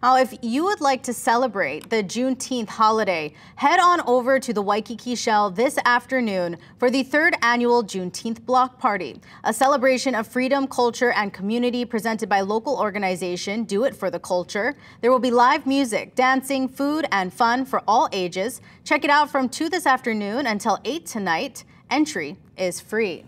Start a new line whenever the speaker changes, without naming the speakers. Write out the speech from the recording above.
Now, if you would like to celebrate the Juneteenth holiday, head on over to the Waikiki Shell this afternoon for the third annual Juneteenth Block Party, a celebration of freedom, culture, and community presented by local organization Do It for the Culture. There will be live music, dancing, food, and fun for all ages. Check it out from 2 this afternoon until 8 tonight. Entry is free.